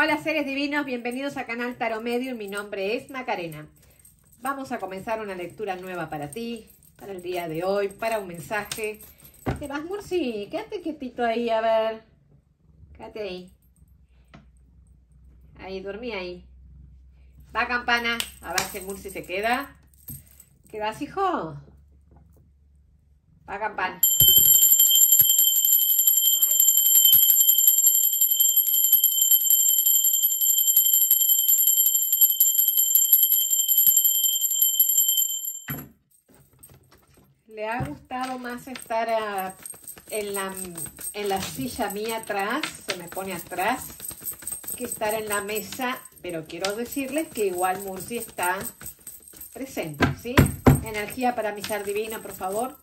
Hola seres divinos, bienvenidos a Canal Tarot Medio. Mi nombre es Macarena. Vamos a comenzar una lectura nueva para ti, para el día de hoy, para un mensaje. ¿Te vas, Murci? Quédate quietito ahí, a ver. Quédate ahí. Ahí, dormí ahí. Va, campana. A ver si Murci se queda. ¿Quedas, hijo? Va, campana. Le ha gustado más estar ah, en, la, silla mía atrás, se me pone atrás, que estar en la mesa, pero quiero decirles que igual Murci está presente, ¿sí? Energía para mi ser divina, por favor.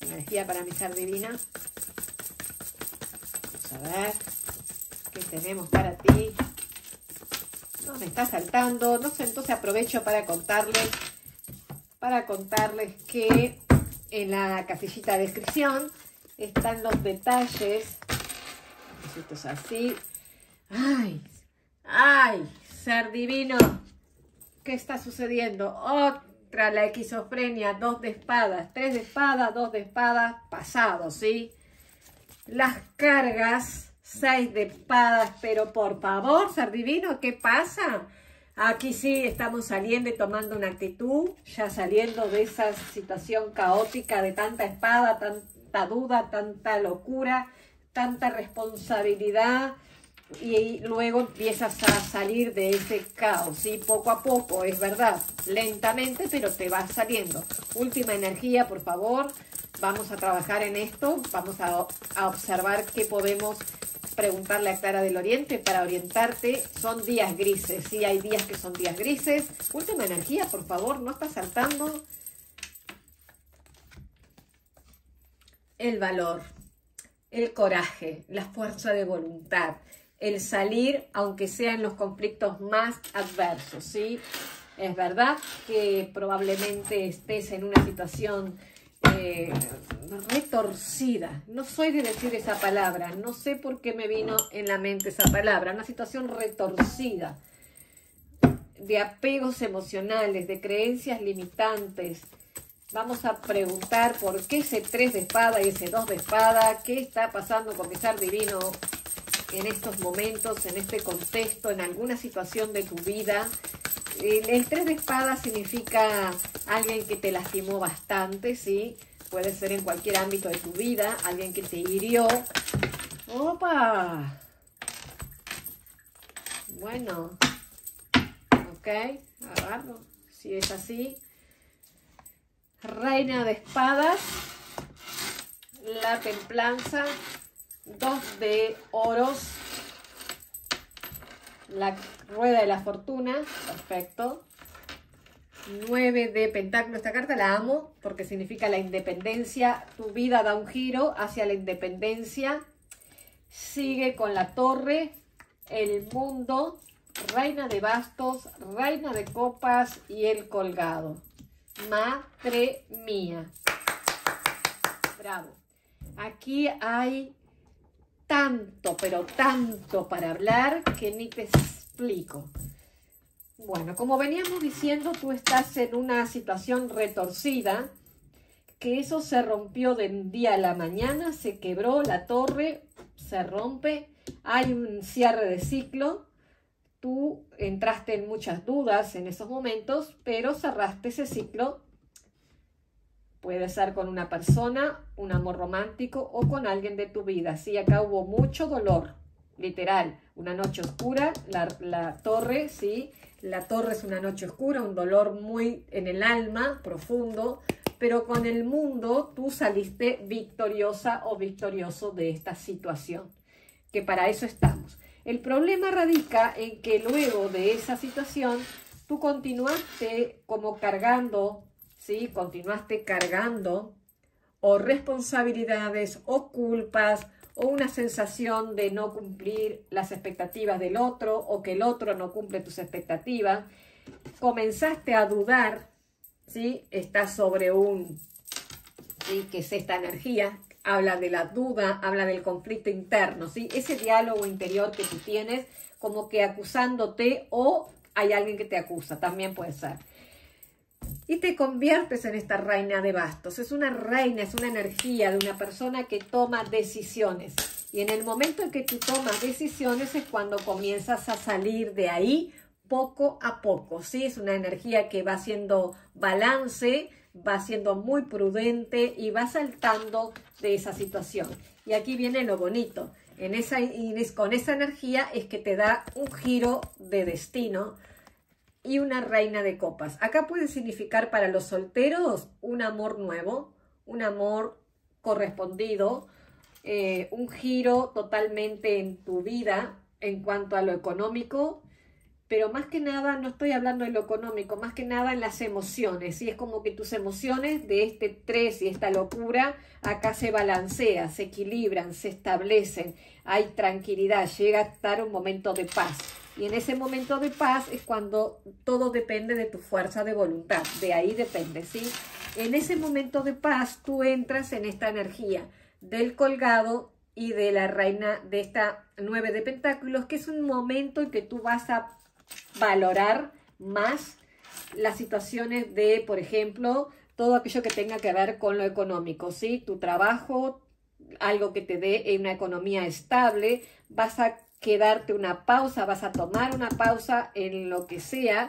Energía para mi ser divina. Vamos a ver qué tenemos para ti. No me está saltando, no sé, entonces aprovecho para contarles para contarles que en la casillita de descripción están los detalles. Esto es así. ¡Ay! ¡Ay! Ser divino. ¿Qué está sucediendo? Otra, la esquizofrenia. Dos de espadas. Tres de espadas, dos de espadas. Pasado, ¿sí? Las cargas. Seis de espadas. Pero por favor, ser divino, ¿qué pasa? Aquí sí estamos saliendo y tomando una actitud, ya saliendo de esa situación caótica de tanta espada, tanta duda, tanta locura, tanta responsabilidad y luego empiezas a salir de ese caos, y Poco a poco, es verdad, lentamente, pero te vas saliendo. Última energía, por favor, vamos a trabajar en esto, vamos a, a observar qué podemos preguntarle a Clara del Oriente para orientarte. Son días grises, sí, hay días que son días grises. Última energía, por favor, no está saltando. El valor, el coraje, la fuerza de voluntad, el salir, aunque sean los conflictos más adversos, ¿sí? Es verdad que probablemente estés en una situación eh, retorcida. No soy de decir esa palabra, no sé por qué me vino en la mente esa palabra. Una situación retorcida de apegos emocionales, de creencias limitantes. Vamos a preguntar por qué ese 3 de espada y ese 2 de espada, qué está pasando con mi ser divino en estos momentos, en este contexto, en alguna situación de tu vida. El, el 3 de espada significa alguien que te lastimó bastante, ¿sí? Puede ser en cualquier ámbito de tu vida, alguien que te hirió. ¡Opa! Bueno, ok, agarro, si es así. Reina de espadas, la templanza, dos de oros, la rueda de la fortuna, perfecto. 9 de pentáculo. Esta carta la amo porque significa la independencia. Tu vida da un giro hacia la independencia. Sigue con la torre, el mundo, reina de bastos, reina de copas y el colgado. Madre mía. Bravo. Aquí hay tanto, pero tanto para hablar que ni te explico. Bueno, como veníamos diciendo, tú estás en una situación retorcida, que eso se rompió de un día a la mañana, se quebró la torre, se rompe, hay un cierre de ciclo, tú entraste en muchas dudas en esos momentos, pero cerraste ese ciclo. Puede ser con una persona, un amor romántico o con alguien de tu vida. Sí, acá hubo mucho dolor, literal, una noche oscura, la, la torre, sí, la torre es una noche oscura, un dolor muy en el alma, profundo, pero con el mundo tú saliste victoriosa o victorioso de esta situación, que para eso estamos. El problema radica en que luego de esa situación tú continuaste como cargando, ¿sí? Continuaste cargando o responsabilidades o culpas o una sensación de no cumplir las expectativas del otro o que el otro no cumple tus expectativas, comenzaste a dudar, ¿sí? Estás sobre un, ¿sí? Que es esta energía, habla de la duda, habla del conflicto interno, ¿sí? Ese diálogo interior que tú tienes como que acusándote o hay alguien que te acusa, también puede ser. Y te conviertes en esta reina de bastos. Es una reina, es una energía de una persona que toma decisiones. Y en el momento en que tú tomas decisiones es cuando comienzas a salir de ahí poco a poco. ¿sí? Es una energía que va haciendo balance, va siendo muy prudente y va saltando de esa situación. Y aquí viene lo bonito. En esa, con esa energía es que te da un giro de destino y una reina de copas. Acá puede significar para los solteros un amor nuevo, un amor correspondido, eh, un giro totalmente en tu vida en cuanto a lo económico, pero más que nada, no estoy hablando de lo económico, más que nada en las emociones, y es como que tus emociones de este estrés y esta locura acá se balancean, se equilibran, se establecen, hay tranquilidad, llega a estar un momento de paz. Y en ese momento de paz es cuando todo depende de tu fuerza de voluntad, de ahí depende, ¿sí? En ese momento de paz tú entras en esta energía del colgado y de la reina de esta nueve de pentáculos, que es un momento en que tú vas a valorar más las situaciones de, por ejemplo, todo aquello que tenga que ver con lo económico, ¿sí? Tu trabajo, algo que te dé una economía estable, vas a quedarte una pausa, vas a tomar una pausa en lo que sea,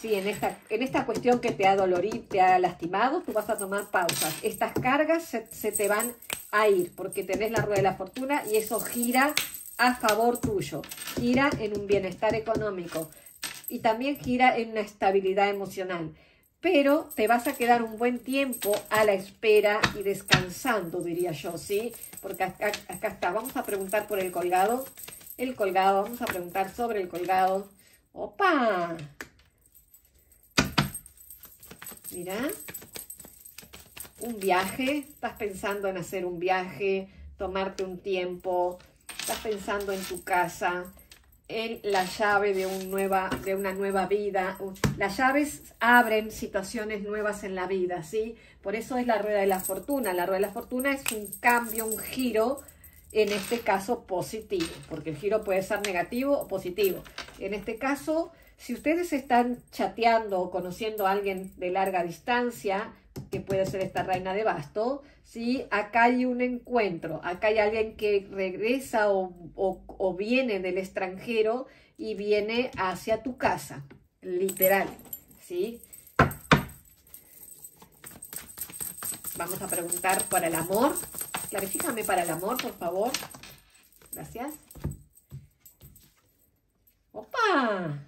¿sí? En esta, en esta cuestión que te ha dolorido, te ha lastimado, tú vas a tomar pausas. Estas cargas se, se te van a ir porque tenés la rueda de la fortuna y eso gira a favor tuyo, gira en un bienestar económico y también gira en una estabilidad emocional. Pero te vas a quedar un buen tiempo a la espera y descansando, diría yo, ¿sí? Porque acá, acá está. Vamos a preguntar por el colgado. El colgado, vamos a preguntar sobre el colgado. ¡Opa! Mira. Un viaje. Estás pensando en hacer un viaje, tomarte un tiempo. Estás pensando en tu casa en la llave de, un nueva, de una nueva vida. Las llaves abren situaciones nuevas en la vida, ¿sí? Por eso es la rueda de la fortuna. La rueda de la fortuna es un cambio, un giro, en este caso positivo, porque el giro puede ser negativo o positivo. En este caso, si ustedes están chateando o conociendo a alguien de larga distancia, que puede ser esta reina de basto, ¿sí? acá hay un encuentro, acá hay alguien que regresa o, viene del extranjero y viene hacia tu casa, literal, ¿sí? Vamos a preguntar para el amor. Clarifícame para el amor, por favor. Gracias. ¡Opa!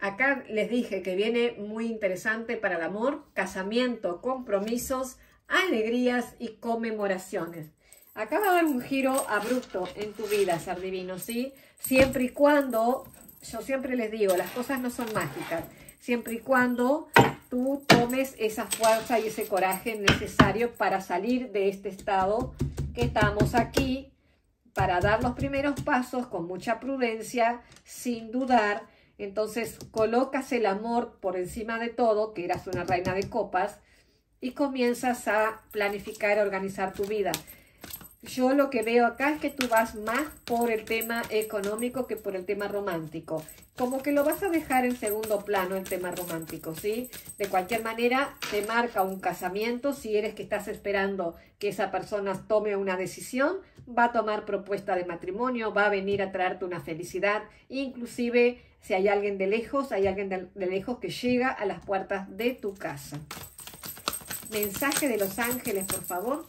Acá les dije que viene muy interesante para el amor, casamiento, compromisos, alegrías y conmemoraciones. Acá va a dar un giro abrupto en tu vida, ser divino, ¿sí? Siempre y cuando, yo siempre les digo, las cosas no son mágicas. Siempre y cuando tú tomes esa fuerza y ese coraje necesario para salir de este estado que estamos aquí, para dar los primeros pasos con mucha prudencia, sin dudar, entonces colocas el amor por encima de todo, que eras una reina de copas, y comienzas a planificar, organizar tu vida. Yo lo que veo acá es que tú vas más por el tema económico que por el tema romántico. Como que lo vas a dejar en segundo plano el tema romántico, ¿sí? De cualquier manera, te marca un casamiento. Si eres que estás esperando que esa persona tome una decisión, va a tomar propuesta de matrimonio, va a venir a traerte una felicidad. Inclusive si hay alguien de lejos, hay alguien de, lejos que llega a las puertas de tu casa. Mensaje de los ángeles, por favor.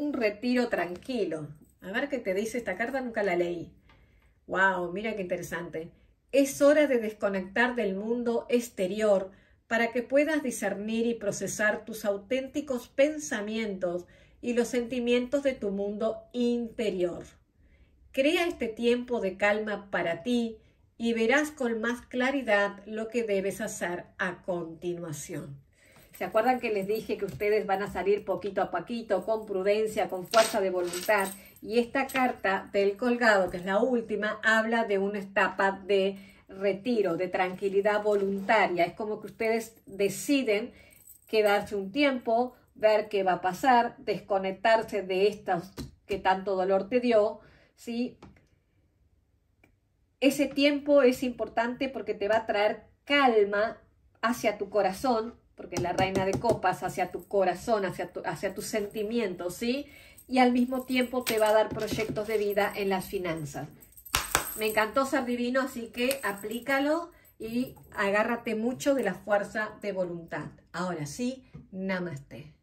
Un retiro tranquilo. A ver qué te dice esta carta, nunca la leí. Wow, mira qué interesante. Es hora de desconectar del mundo exterior para que puedas discernir y procesar tus auténticos pensamientos y los sentimientos de tu mundo interior. Crea este tiempo de calma para ti y verás con más claridad lo que debes hacer a continuación. ¿Se acuerdan que les dije que ustedes van a salir poquito a poquito, con prudencia, con fuerza de voluntad? Y esta carta del colgado, que es la última, habla de una etapa de retiro, de tranquilidad voluntaria. Es como que ustedes deciden quedarse un tiempo, ver qué va a pasar, desconectarse de estos que tanto dolor te dio, ¿sí? Ese tiempo es importante porque te va a traer calma hacia tu corazón, porque la reina de copas hacia tu corazón, hacia, hacia tus sentimientos, ¿sí? Y al mismo tiempo te va a dar proyectos de vida en las finanzas. Me encantó ser divino, así que aplícalo y agárrate mucho de la fuerza de voluntad. Ahora sí, namaste.